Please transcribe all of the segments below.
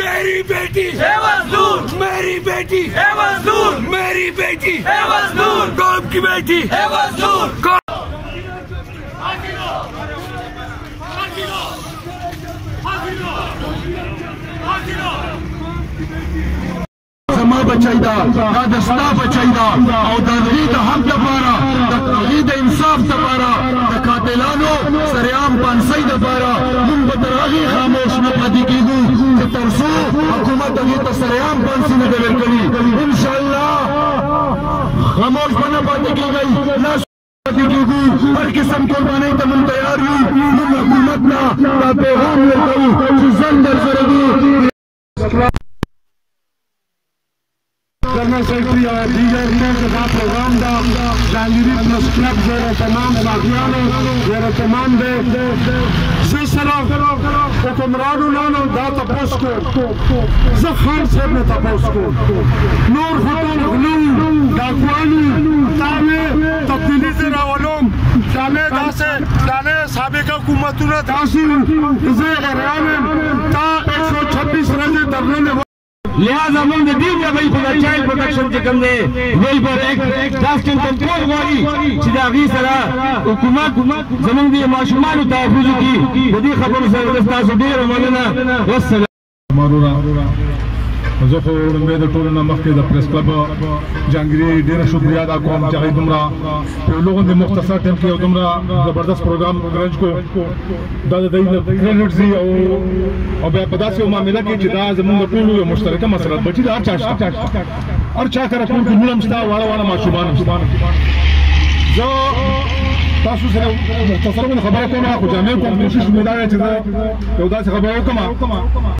تیری بیٹی ہے مزدور میری بیٹی ہے مزدور میری بیٹی ہے مزدور قوم کی بیٹی؟ ہے مزدور زما بچایدا دا دستا بچایدا او د دې د حق لپاره د توحید انصاف لپاره د قاتلانو سریام پانسۍ لپاره موږ خاموش به نه پاتې کېږئ لاس پاتې کېږو هر قسم قربانۍ ته موږ تیار یو موږ حکومت ته دا پیغام ورکوو چې ځان در سره دي جنرل سیکرٹری اور دیگر کے ساتھ پروگرام دا جہانگیری پلس کلب زیر تمام ساتھیانو زیر تمام دے سلسلہ حکمران نانو دا تپوس کو زخان صاحب نے تپوس کو نور خطول غلو ڈاکوانی تانے تبدیلی سے راولوم تانے دا سے تانے سابق حکومتوں نے داسی زیر غریانے تا 126 رجے درنے لہذا موږ د دې ځای په چایلډ پروټیکشن کې کوم دی ویل پر ایکټ داسټن کنټرول غواړي چې دا غي سره حکومت زموږ د ماشومانو تحفظ وکړي د دې خبرو سره تاسو ډیر مننه والسلام زه خو وړاندې د ټولو نه مخکې د پریس کلب جانګری ډیره شکریا ادا کوم چې دومره په لوګو د مختصر ټیم کې دومره زبردست پروګرام ګرنج کو دا د دې کریډټ زی او او بیا په داسې معاملې کې چې دا زموږ ټولو یو مشترکه مسله چې دا چا شته. هر چا کار کوي ګلم شته واړه واړه ماشومان زه تاسو سره مختصر خبره کوم خو جامع کوم کوشش مې دا چې یو داسې خبره وکم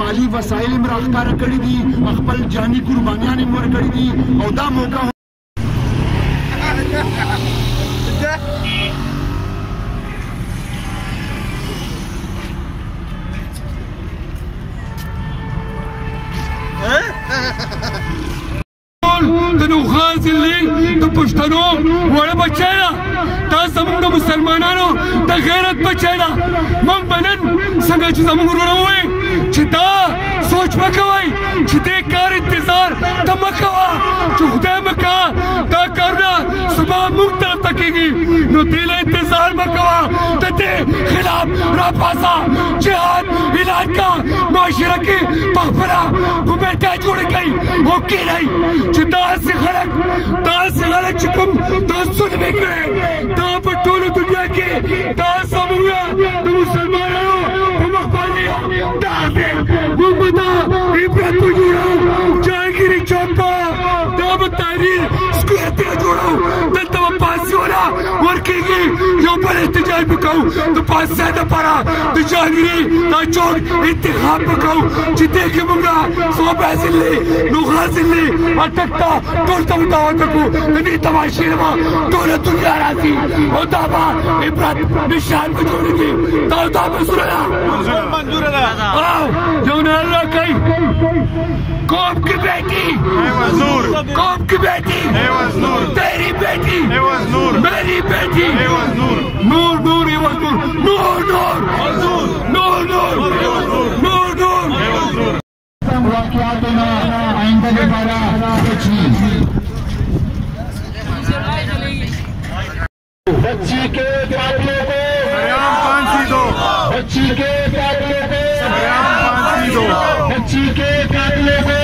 مالی وسایل مراخکار کړي دي خپل جاني قربانيان مور کړي دي او دا موقع د نوخاز لې د پښتنو وړ بچا دا زموږ د مسلمانانو د غیرت بچی ده. موږ به نن څنګه چې زموږ وروڼه ووایي چې دا سوچ مه کوئ چې دې کار انتظار ته مه کوه چې خدای مه کوه دا کارونه سبا موږ نو دې له انتظار مه کوه د دې خلاف راپاسه جهاد اعلان کا معاشره کې په خپله کمیټه جوړه کړئ او کېنئ چې داسې خلک داسې خلک چې کوم دا ظلم یې کړی دا په ټوله دنیا کې دا زموږ د مسلمانانو په مخ وګونا عبرت جوړو جاګيري چوپا دا به تاریخ سکوته جوړو دلته پاسیولا ورکیږي یو به کوو د پاسۍ دپاره د جهانګیري دا چوک انتخاب به کوو چې کې موږ صوبه ضلع نوغا ضلع اټکتا ټول ته دعوت وکړو د دې تماشې نه ټوله دنیا راځي او دا به عبرت نشان به جوړېږي دا دا ده منظور ده او یو نه الله کوي قوم کی بیٹی۔ مزدور۔ قوم کی بیٹی۔ تیری بیٹی۔ میری بیٹی۔ مزدور۔ نور نور یوزور نور. نور نور. نور نور. نور بچی کے قاتلوں کو بچی کے قاتلوں کو دو. بچی کے قاتلوں کو